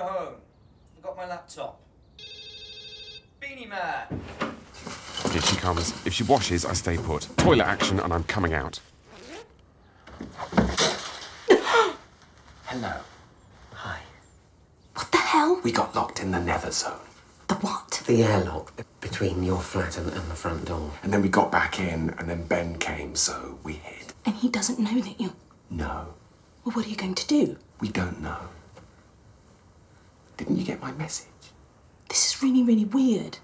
you're home. Forgot my laptop. Beanie Man! Here she comes. If she washes, I stay put. Toilet action, and I'm coming out. Hello. Hi. What the hell? We got locked in the nether zone. The what? The airlock between your flat and, and the front door. And then we got back in, and then Ben came, so we hid. And he doesn't know that you. No, Well, what are you going to do? we don't know. Didn't you get my message? This is really, really weird.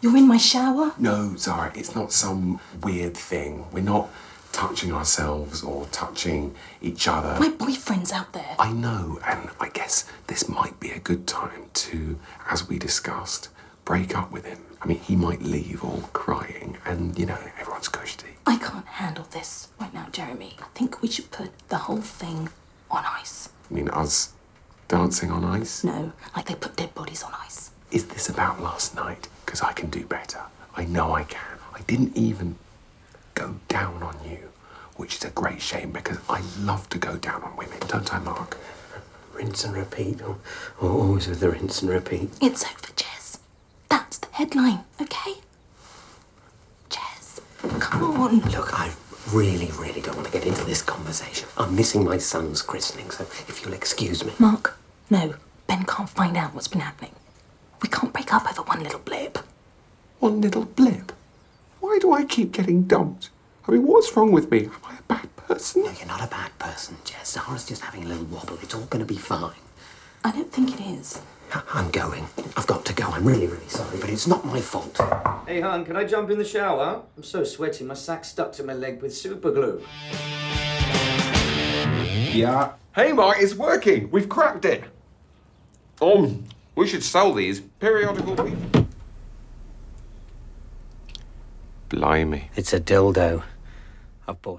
You're in my shower? No, Zahra, it's not some weird thing. We're not touching ourselves or touching each other. My boyfriend's out there. I know, and I guess this might be a good time to, as we discussed, break up with him. I mean, he might leave all crying, and you know, everyone's cushy. I can't handle this right now, Jeremy. I think we should put the whole thing on ice. I mean, us dancing on ice? No, like they put dead bodies on ice. Is this about last night? Because I can do better. I know I can. I didn't even go down on you, which is a great shame because I love to go down on women, don't I, Mark? Rinse and repeat, or, or always with the rinse and repeat. It's over, Jez. That's the headline, okay? Jez, come on. Look, I really, really don't want to get into this conversation. I'm missing my son's christening, so if you'll excuse me. Mark, no. Ben can't find out what's been happening. We can't break up over one little blip. One little blip. Why do I keep getting dumped? I mean, what's wrong with me? Am I a bad person? No, you're not a bad person, Jez. Zahra's just having a little wobble. It's all going to be fine. I don't think it is. I'm going. I've got to go. I'm really, really sorry, but it's not my fault. Hey, hon, can I jump in the shower? I'm so sweaty, my sack's stuck to my leg with super glue. Yeah. Hey, Mark, it's working. We've cracked it. Um, we should sell these. Periodical. Blimey. It's a dildo. I've bought it.